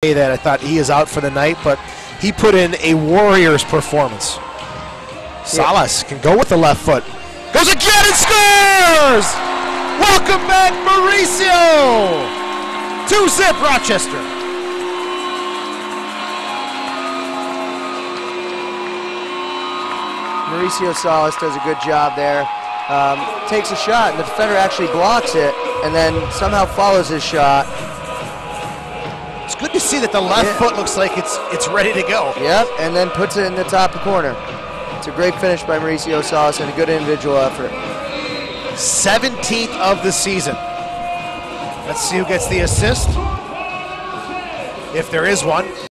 that I thought he is out for the night, but he put in a Warriors performance. Salles can go with the left foot. Goes again and scores! Welcome back, Mauricio! Two zip Rochester. Mauricio Salles does a good job there. Um, takes a shot, and the defender actually blocks it, and then somehow follows his shot. It's good to see that the left Yeah. foot looks like it's it's ready to go. Yep, and then puts it in the top corner. It's a great finish by Mauricio Salles and a good individual effort. 17th of the season. Let's see who gets the assist. If there is one.